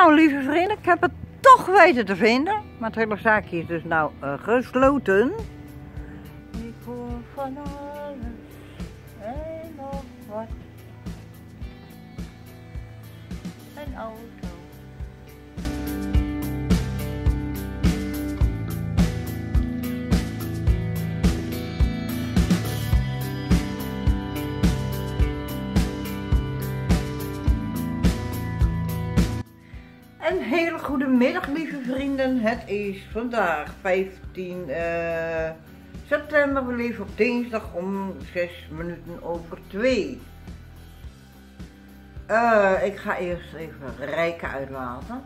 Nou, lieve vrienden, ik heb het toch weten te vinden. Maar het hele zaakje is dus nou uh, gesloten. Ik hoor van alles en nog wat. Een auto. Een hele goede middag, lieve vrienden. Het is vandaag 15 uh, september. We leven op dinsdag om 6 minuten over 2. Uh, ik ga eerst even rijken uitlaten.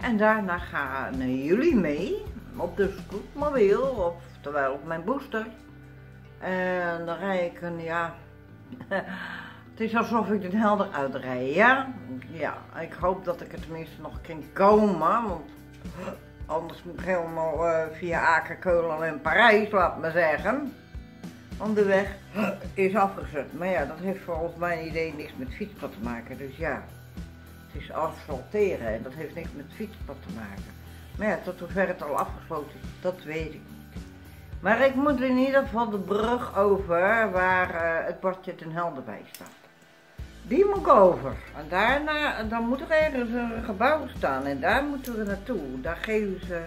En daarna gaan jullie mee op de scootmobiel, oftewel op mijn booster. En rijken, ja. Het is alsof ik Den Helder uitrij, ja? Ja, ik hoop dat ik er tenminste nog kan komen, want anders moet ik helemaal uh, via Aken, en Parijs, laat me zeggen. Want de weg is afgezet. Maar ja, dat heeft volgens mijn idee niks met fietspad te maken, dus ja. Het is asfalteren en dat heeft niks met fietspad te maken. Maar ja, tot hoever het al afgesloten is, dat weet ik niet. Maar ik moet in ieder geval de brug over waar uh, het bordje ten helder bij staat. Die moet over. En daarna, dan moet er ergens een gebouw staan en daar moeten we naartoe. Daar geven ze,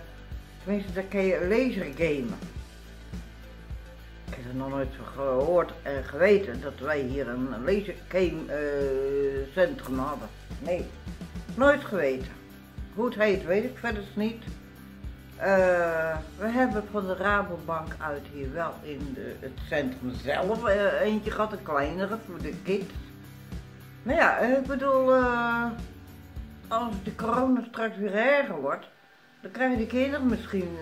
tenminste daar kun je laser gamen. Ik heb er nog nooit gehoord en geweten dat wij hier een laser game uh, centrum hadden. Nee, nooit geweten. Hoe het heet weet ik verder niet. Uh, we hebben van de Rabobank uit hier wel in de, het centrum zelf uh, eentje gehad, een kleinere voor de kids. Maar ja, ik bedoel, uh, als de corona straks weer erger wordt, dan krijgen de kinderen misschien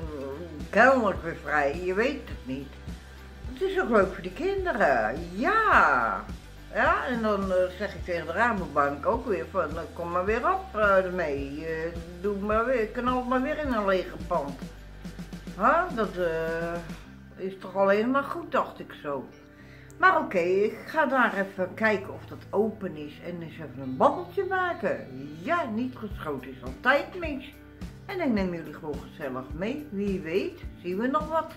kennelijk weer vrij. Je weet het niet. Het is ook leuk voor de kinderen. Ja. Ja, en dan uh, zeg ik tegen de Rabobank ook weer van, uh, kom maar weer op ermee. doe maar weer, knal maar weer in een lege pand. Huh? Dat is toch alleen maar goed, dacht ik zo. Maar oké, ik ga daar even kijken of dat open is en eens even een babbeltje maken. Ja, niet geschoten is altijd mis. En ik neem jullie gewoon gezellig mee. Wie weet, zien we nog wat.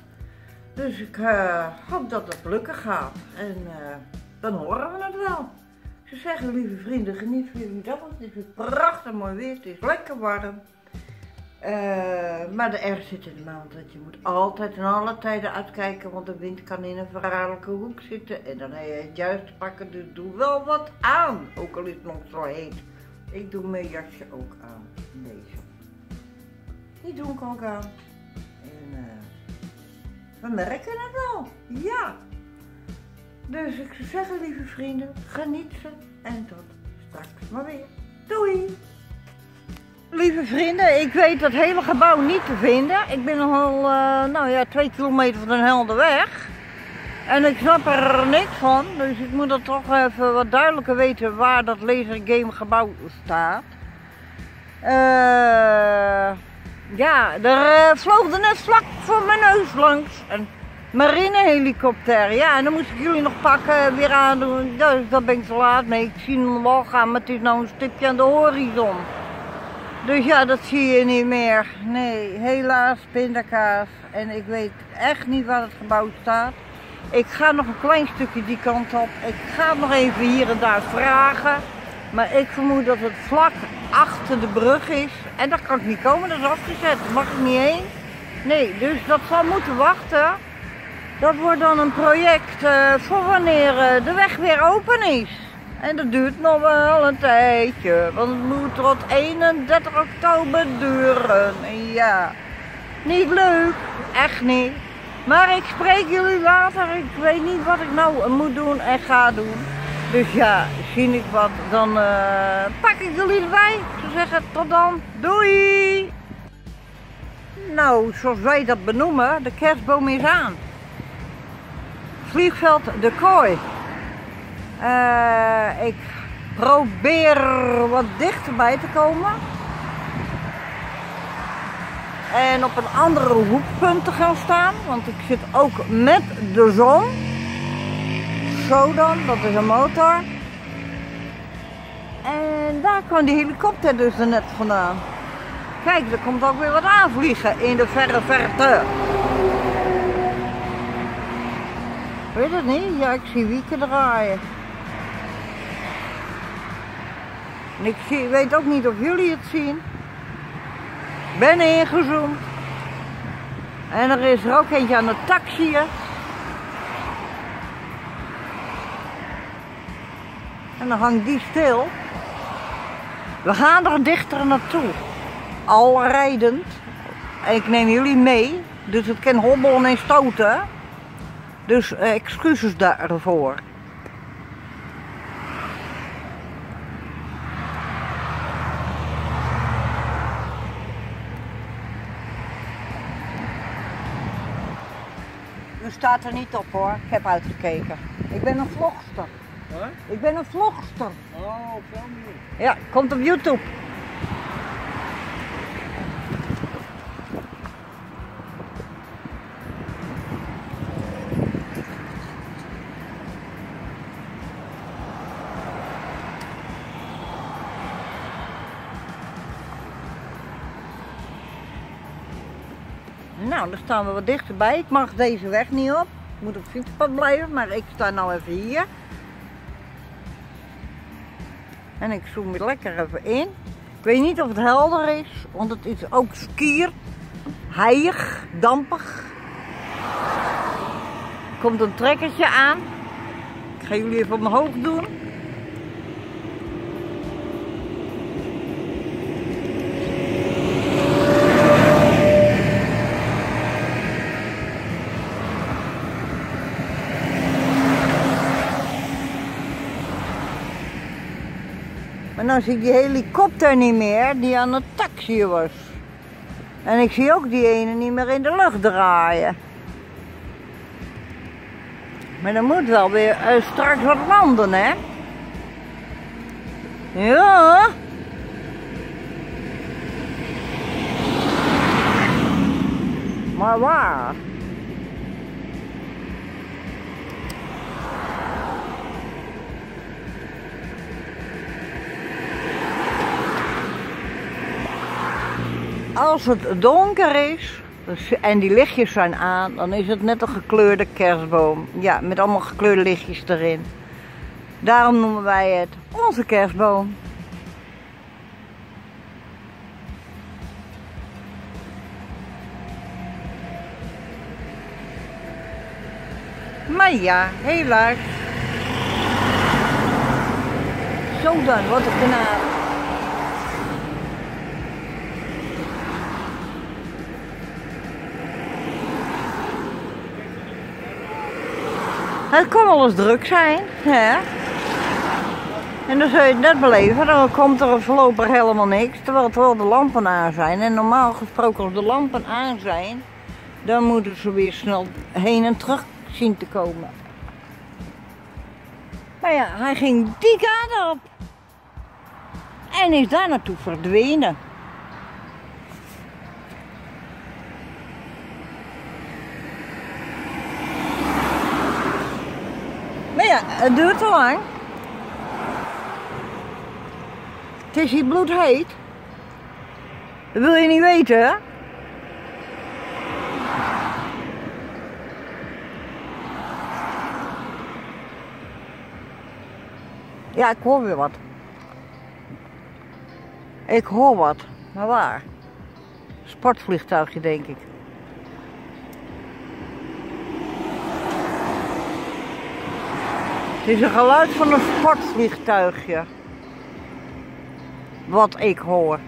Dus ik uh, hoop dat het lukken gaat. En uh, dan horen we het wel. Ze zeggen, lieve vrienden, geniet van jullie dag. Het is prachtig mooi weer. Het is lekker warm. Uh, maar de R zit in de maand dat je moet altijd in alle tijden uitkijken, want de wind kan in een verraderlijke hoek zitten en dan heb je het juist pakken, dus doe wel wat aan, ook al is het nog zo heet. Ik doe mijn jasje ook aan, deze. Die doe ik ook aan. En uh, we merken het wel, ja. Dus ik zou zeggen, lieve vrienden, geniet en tot straks maar weer. Doei! Lieve vrienden, ik weet dat hele gebouw niet te vinden. Ik ben nogal, uh, nou ja, twee kilometer van een helder weg. En ik snap er niks van, dus ik moet er toch even wat duidelijker weten waar dat laser game gebouw staat. Uh, ja, er uh, vloog er net vlak voor mijn neus langs een marinehelikopter. Ja, en dan moest ik jullie nog pakken, weer aandoen. Dus dat ben ik te laat mee. Ik zie hem wel gaan, maar het is nou een stipje aan de horizon. Dus ja, dat zie je niet meer. Nee, helaas pindakaas. En ik weet echt niet waar het gebouw staat. Ik ga nog een klein stukje die kant op. Ik ga nog even hier en daar vragen. Maar ik vermoed dat het vlak achter de brug is. En daar kan ik niet komen, dat is afgezet. Mag ik niet heen. Nee, dus dat zal moeten wachten. Dat wordt dan een project uh, voor wanneer uh, de weg weer open is. En dat duurt nog wel een tijdje, want het moet tot 31 oktober duren. Ja, niet leuk, echt niet. Maar ik spreek jullie later, ik weet niet wat ik nou moet doen en ga doen. Dus ja, zie ik wat, dan uh, pak ik jullie erbij. Ik zeggen, tot dan, doei! Nou, zoals wij dat benoemen, de kerstboom is aan. Vliegveld De Kooi. Uh, ik probeer wat dichterbij te komen. En op een andere hoekpunt te gaan staan. Want ik zit ook met de zon. Zo dan, dat is een motor. En daar kwam die helikopter dus er net vandaan. Kijk, er komt ook weer wat aanvliegen in de verre verte. Weet het niet? Ja, ik zie wieken draaien. Ik weet ook niet of jullie het zien. Ben ingezoomd. En er is er ook eentje aan de taxi. En dan hangt die stil. We gaan er dichter naartoe. Al rijdend. En ik neem jullie mee. Dus het kan hobbelen en stoten. Dus eh, excuses daarvoor. U staat er niet op hoor. Ik heb uitgekeken. Ik ben een vlogster. Huh? Ik ben een vlogster. Oh, op zo'n manier. Ja, komt op YouTube. Nou, dan staan we wat dichterbij. Ik mag deze weg niet op. Ik moet op het fietspad blijven, maar ik sta nou even hier. En ik zoom weer lekker even in. Ik weet niet of het helder is, want het is ook skier. Heilig, dampig. Er komt een trekkertje aan. Ik ga jullie even omhoog doen. Nou zie ik die helikopter niet meer die aan het taxi was. En ik zie ook die ene niet meer in de lucht draaien. Maar dan moet wel weer eh, straks wat landen, hè? Ja. Maar waar? Als het donker is en die lichtjes zijn aan, dan is het net een gekleurde kerstboom. Ja, met allemaal gekleurde lichtjes erin. Daarom noemen wij het onze kerstboom. Maar ja, helaas. Zo dan, wat een genade. Het kan wel eens druk zijn, hè? En dan zul je het net beleven, dan komt er voorlopig helemaal niks, terwijl het wel de lampen aan zijn. En normaal gesproken als de lampen aan zijn, dan moeten ze weer snel heen en terug zien te komen. Maar ja, hij ging die kant op. En is daar naartoe verdwenen. Maar ja, het duurt te lang. Het is hier bloedheet. Dat wil je niet weten? Ja, ik hoor weer wat. Ik hoor wat. Maar waar? Sportvliegtuigje, denk ik. Het is een geluid van een sportvliegtuigje. Wat ik hoor.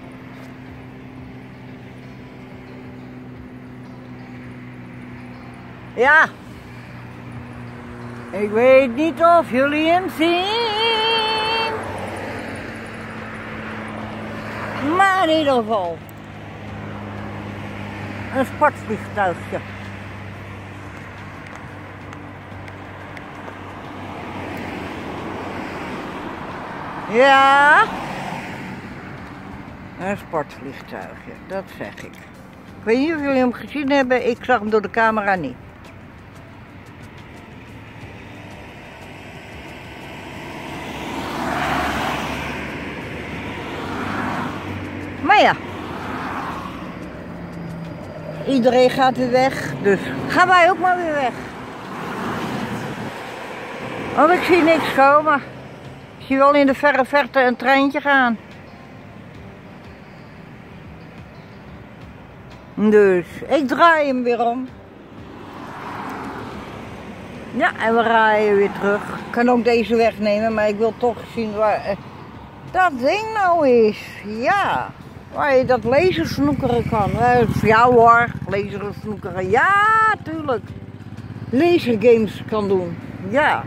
Ja. Ik weet niet of jullie hem zien. Maar in ieder geval. Een sportvliegtuigje. Ja. Een sportvliegtuigje, dat zeg ik. Ik weet niet of jullie hem gezien hebben, ik zag hem door de camera niet. ja. Iedereen gaat weer weg, dus gaan wij ook maar weer weg. Want ik zie niks komen. Ik zie wel in de verre verte een treintje gaan. Dus ik draai hem weer om. Ja, en we rijden weer terug. Ik kan ook deze weg nemen, maar ik wil toch zien waar eh, dat ding nou is. Ja, waar je dat lasersnoekeren kan. Uh, ja hoor, lasersnoekeren. Ja, tuurlijk. Lasergames kan doen. Ja,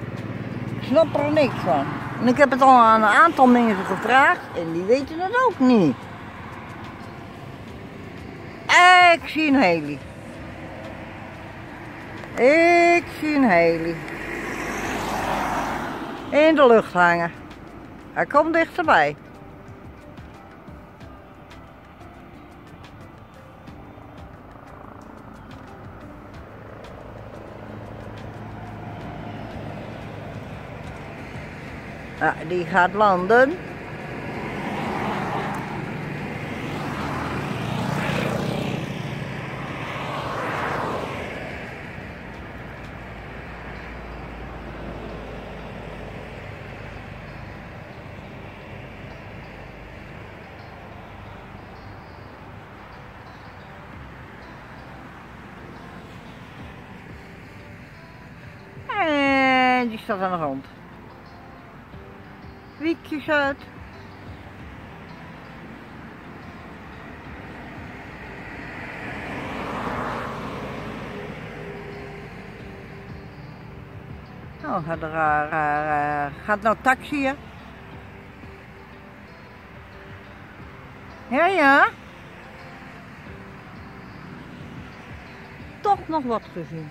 ik snap er niks van. En ik heb het al aan een aantal mensen gevraagd en die weten het ook niet. Ik zie een heli. Ik zie een heli. In de lucht hangen. Hij komt dichterbij. Ja, die gaat landen. En die staat aan de grond. Wiekjes uit. Oh, gaat, er, uh, uh, nou taxiën? Ja, ja. Toch nog wat gezien.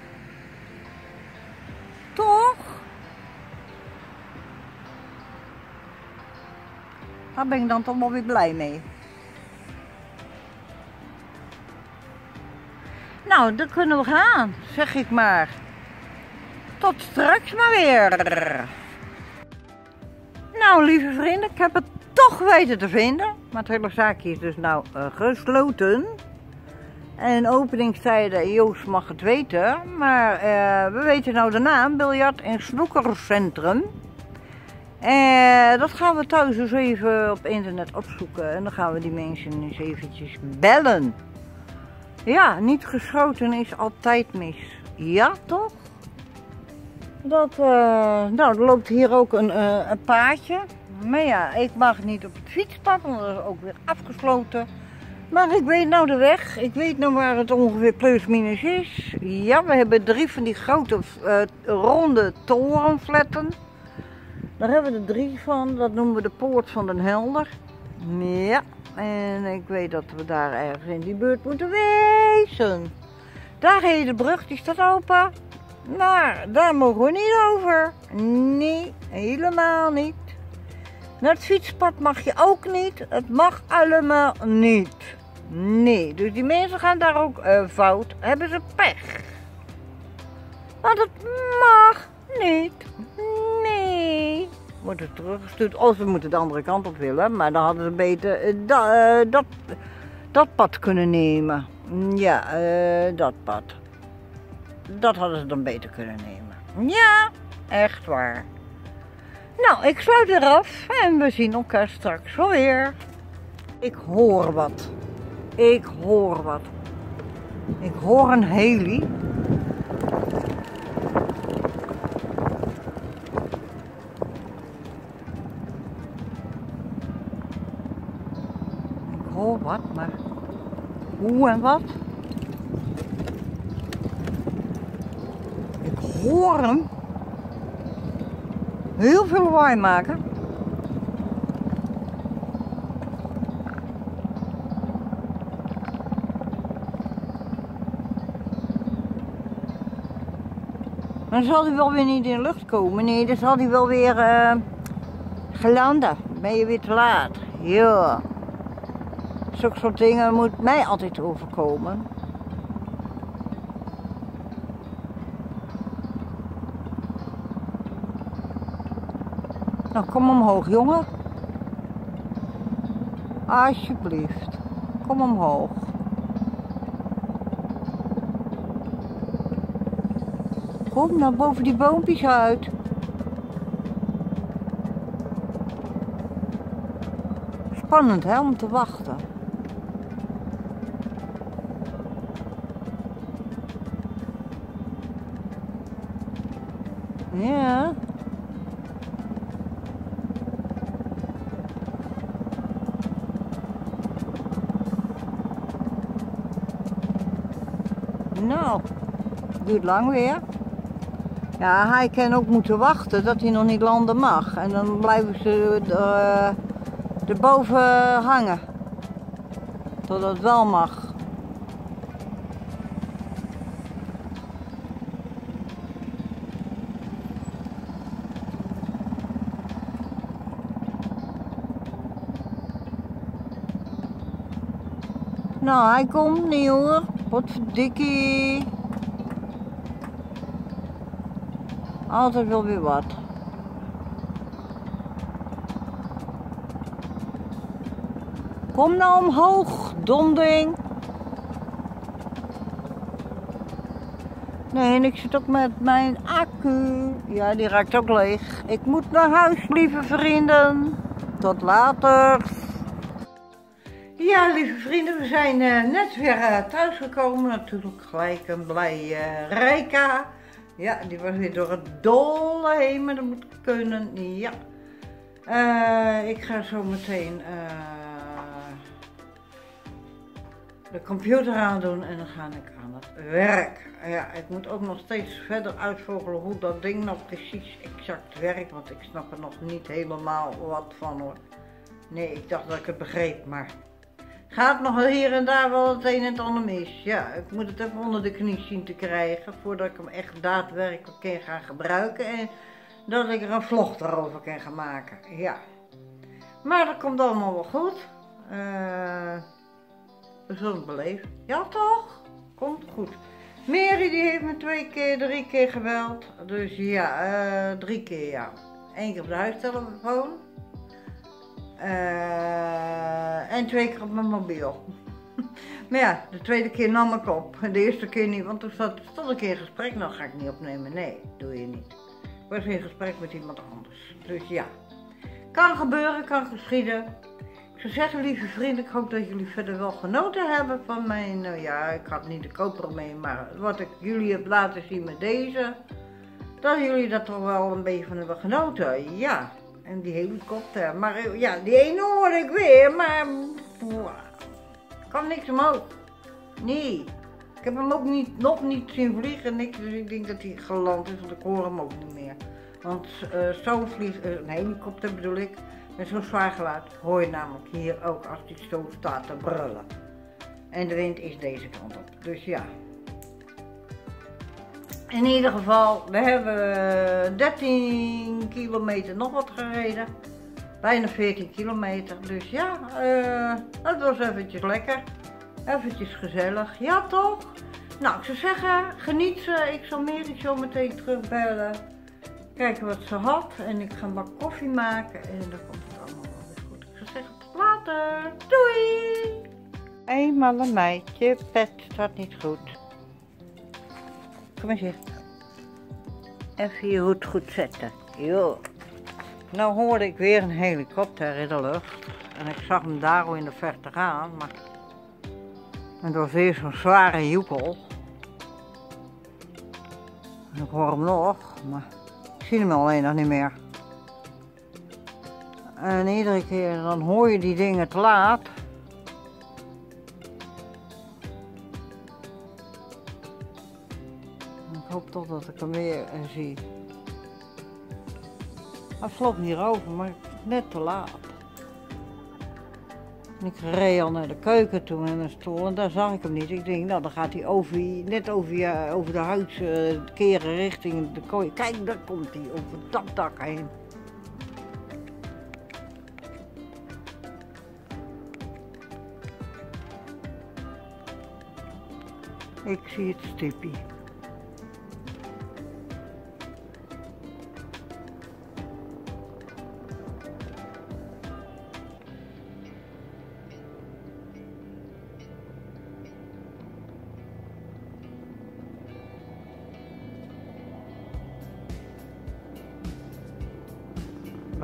Daar ben ik dan toch wel weer blij mee. Nou, dan kunnen we gaan, zeg ik maar. Tot straks maar weer. Nou, lieve vrienden, ik heb het toch weten te vinden. Maar het hele zaakje is dus nou uh, gesloten. En openingstijden, Joost mag het weten. Maar uh, we weten nou de naam, biljart- en snoekercentrum. En dat gaan we thuis dus even op internet opzoeken. En dan gaan we die mensen eens eventjes bellen. Ja, niet geschoten is altijd mis. Ja, toch? Dat, uh, nou, er loopt hier ook een, uh, paadje. Maar ja, ik mag niet op het fietspad, want dat is ook weer afgesloten. Maar ik weet nou de weg. Ik weet nou waar het ongeveer plus minus is. Ja, we hebben drie van die grote ronde torenfletten. Daar hebben we er drie van. Dat noemen we de Poort van den Helder. Ja, en ik weet dat we daar ergens in die buurt moeten wezen. Daar heet de brug, die staat open. Maar daar mogen we niet over. Nee, helemaal niet. Naar het fietspad mag je ook niet. Het mag allemaal niet. Nee, dus die mensen gaan daar ook uh, fout. Hebben ze pech. Want het mag niet. Worden teruggestuurd. Of ze moeten de andere kant op willen. Maar dan hadden ze beter da, uh, dat, dat pad kunnen nemen. Ja, dat pad. Dat hadden ze dan beter kunnen nemen. Ja, echt waar. Nou, ik sluit eraf en we zien elkaar straks weer. Ik hoor wat. Ik hoor wat. Ik hoor een heli. Ik hoor wat, maar hoe en wat? Ik hoor hem heel veel lawaai maken. Dan zal hij wel weer niet in de lucht komen. Nee, dan zal hij wel weer uh, gelanden. Ben je weer te laat. Ja. Zulke soort dingen moet mij altijd overkomen. Nou, kom omhoog, jongen. Alsjeblieft. Kom omhoog. Kom nou boven die boompjes uit. Spannend hè, om te wachten. Duurt lang weer. Ja, hij kan ook moeten wachten dat hij nog niet landen mag. En dan blijven ze uh, erboven hangen. Totdat het wel mag. Nou, hij komt niet hoor. Wat verdikkie. Altijd wel weer wat. Kom nou omhoog, donding. Nee, en ik zit ook met mijn accu. Ja, die raakt ook leeg. Ik moet naar huis, lieve vrienden. Tot later. Ja, lieve vrienden, we zijn uh, net weer uh, thuisgekomen. Natuurlijk gelijk een blij uh, Rijka. Ja, die was weer door het dolle heen, maar dat moet kunnen. Ja. ik ga zo meteen de computer aandoen en dan ga ik aan het werk. Ja, ik moet ook nog steeds verder uitvogelen hoe dat ding nou precies exact werkt, want ik snap er nog niet helemaal wat van hoor. Nee, ik dacht dat ik het begreep, maar gaat nog hier en daar wel het een en het ander mis. Ja, ik moet het even onder de knie zien te krijgen voordat ik hem echt daadwerkelijk kan gaan gebruiken en dat ik er een vlog erover kan gaan maken. Ja, maar dat komt allemaal wel goed. Uh, we zullen het beleven. Ja toch? Komt goed. Mary die heeft me twee keer, drie keer gebeld. Dus ja, uh, drie keer ja. Eén keer op de huistelefoon. Uh, en twee keer op mijn mobiel. maar ja, de tweede keer nam ik op. De eerste keer niet, want toen stond, stond ik in gesprek. Nou ga ik niet opnemen. Nee, doe je niet. Ik was in gesprek met iemand anders. Dus ja. Kan gebeuren, kan geschieden. Ik zou zeggen, lieve vrienden, ik hoop dat jullie verder wel genoten hebben van mijn, nou ja, ik had niet de koper mee, maar wat ik jullie heb laten zien met deze, dat jullie dat toch wel een beetje van hebben genoten. Ja, en die helikopter. Maar eh, ja, die ene ik weer, maar kan niks omhoog. Nee. Ik heb hem ook niet, nog niet zien vliegen, niks, dus ik denk dat hij geland is, want ik hoor hem ook niet meer. Want uh, zo'n vlieg, uh, een helikopter bedoel ik, met zo'n zwaar geluid hoor je namelijk hier ook als die zo staat te brullen. En de wind is deze kant op, dus ja. In ieder geval, we hebben 13 kilometer nog wat gereden. Bijna 14 kilometer. Dus ja, uh, het was eventjes lekker. Eventjes gezellig. Ja toch? Nou, ik zou zeggen, geniet ze. Ik zal Mary zo meteen terugbellen. Kijken wat ze had. En ik ga een bak koffie maken. En dan komt het allemaal wel weer goed. Ik zou zeggen, tot later. Doei! Eenmaal een meidje. Pet staat niet goed. Kom eens hier. Even je hoed goed zetten. Jo. Nou hoorde ik weer een helikopter in de lucht. En ik zag hem daar al in de verte gaan. Maar het was weer zo'n zware joepel. En ik hoor hem nog. Maar ik zie hem alleen nog niet meer. En iedere keer dan hoor je die dingen te laat. Hoop toch dat ik hem weer zie. Hij vloog hierover, maar net te laat. En ik reed al naar de keuken toe met mijn stoel en daar zag ik hem niet. Ik denk, nou dan gaat hij over, net over, je, over de huid uh, keren richting de kooi. Kijk, daar komt hij over dat dak heen. Ik zie het stipje.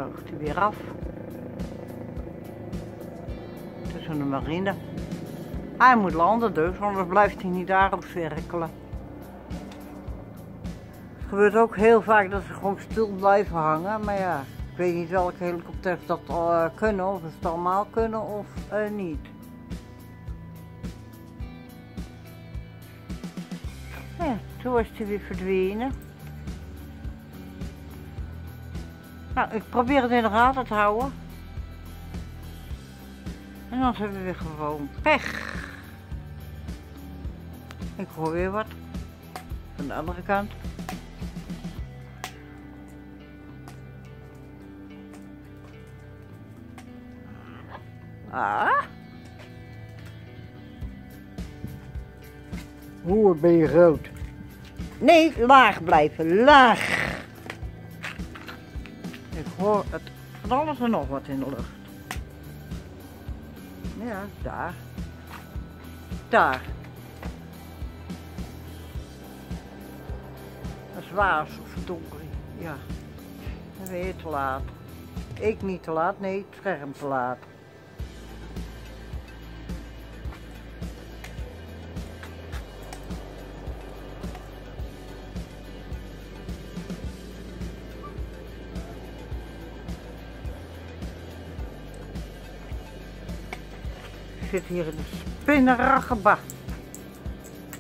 Hij weer af. Tussen de marine. Hij moet landen dus, anders blijft hij niet daarop cirkelen. Het gebeurt ook heel vaak dat ze gewoon stil blijven hangen, maar ja, ik weet niet welke helikopters dat uh, kunnen, of ze het allemaal kunnen of uh, niet. Ja, toen was hij weer verdwenen. Nou, ik probeer het in de gaten te houden. En dan hebben we weer gewoon pech. Ik hoor weer wat. Van de andere kant. Ah. Hoe ben je groot? Nee, laag blijven, laag. Ik hoor het van alles en nog wat in de lucht. Ja, daar. Daar. Dat is donker. Ja. Je te laat. Ik niet te laat, nee, het scherm te laat. Zit hier in de spinnerige ba.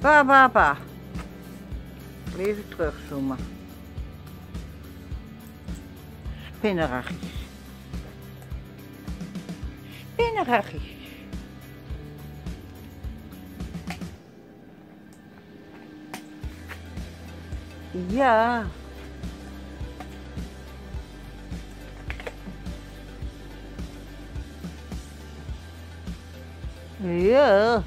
Ba, ba, ba. Even terugzoomen. Spinneragies. Spinneragies. Ja. Ja.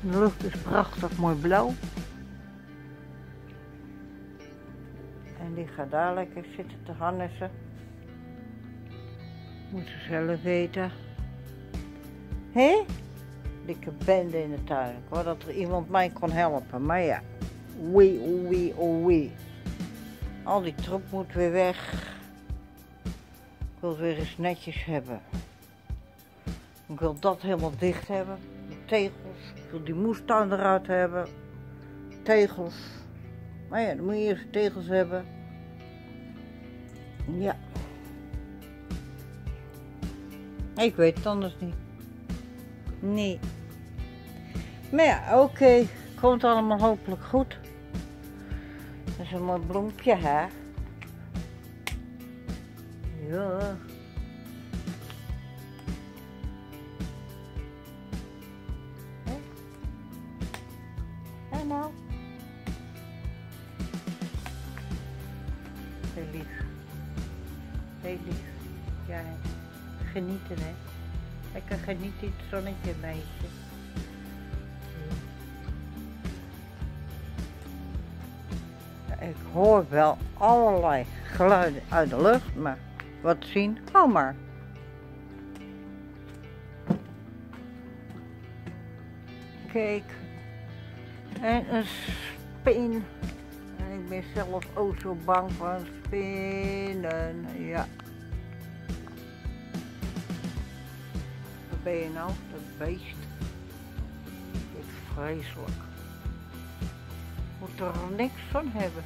De lucht is prachtig mooi blauw. En die gaat daar lekker zitten te harnessen. Moet ze zelf weten. Hé? Dikke bende in de tuin. Ik wou dat er iemand mij kon helpen. Maar ja. Oei, oei, oei. Al die troep moet weer weg. Ik wil het weer eens netjes hebben. Ik wil dat helemaal dicht hebben. Tegels. Ik wil die moestuin eruit hebben. Tegels. Maar ja, dan moet je eerst tegels hebben. Ja. Ik weet het anders niet. Nee. Maar ja, oké. Komt allemaal hopelijk goed. Dat is een mooi bloempje, hè? Ja. Hé nou. Heel lief. Heel lief. Ja, genieten hè. Lekker genieten het zonnetje meisje. Ik hoor wel allerlei geluiden uit de lucht, maar wat zien? Hou maar. Kijk. En een spin. En ik ben zelf ook zo bang voor spinnen. Ja. Wat ben je nou? Dat beest. Dit is vreselijk. Moet er niks van hebben.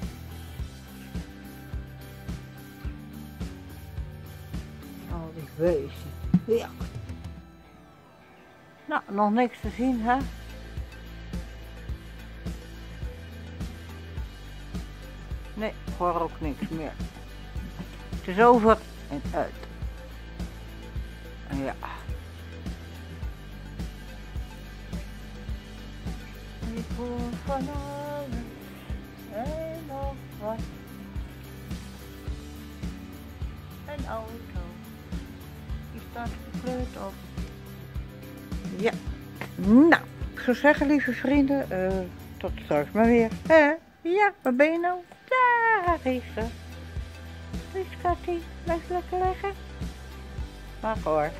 Wezen. Ja. Nou, nog niks te zien, hè? Nee, hoor ook niks meer. Het is over en uit. Ja. Zeggen, lieve vrienden, uh, tot straks maar weer. Hè? Ja, waar ben je nou? Daar is ze. Is Katty, blijf lekker liggen. Mag hoor.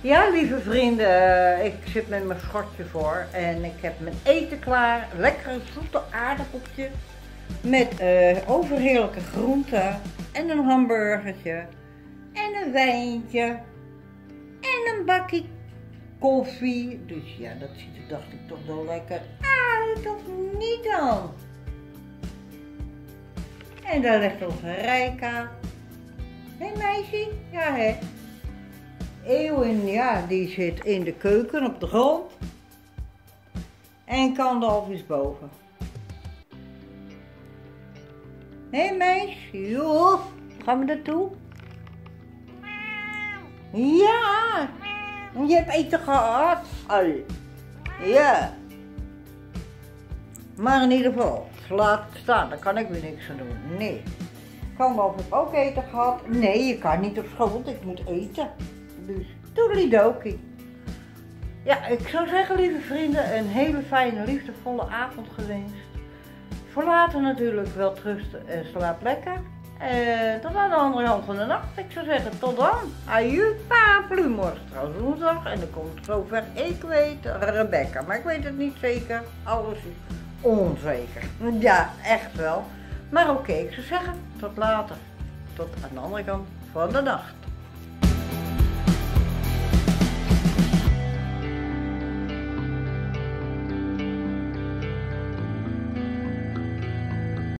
Ja, lieve vrienden, eh, ik zit met mijn schortje voor en ik heb mijn eten klaar. Lekkere zoete aardappeltje met uh, overheerlijke groenten en een hamburgertje en een wijntje en een bakje koffie. Dus ja, dat ziet er dacht ik toch wel lekker uit, of niet dan? En daar ligt onze Rijka. Hé hey, meisje? Ja hè? Eeuwen, ja, die zit in de keuken op de grond. En Kandalf is boven. Hé hey, meisje, joh, gaan we naartoe? Ja, je hebt eten gehad al. Ja. Maar in ieder geval, laat staan, daar kan ik weer niks aan doen. Nee. Kandalf heeft ook eten gehad. Nee, je kan niet op school, want ik moet eten. Dus toedelidokie. Ja, ik zou zeggen, lieve vrienden, een hele fijne, liefdevolle avond gewenst. Voor later natuurlijk wel trusten en slaap lekker. En tot aan de andere kant van de nacht. Ik zou zeggen, tot dan. Aju, paraplu. Morgen trouwens woensdag. En dan komt zover ik weet Rebecca. Maar ik weet het niet zeker. Alles is onzeker. Ja, echt wel. Maar oké, ik zou zeggen, tot later. Tot aan de andere kant van de nacht.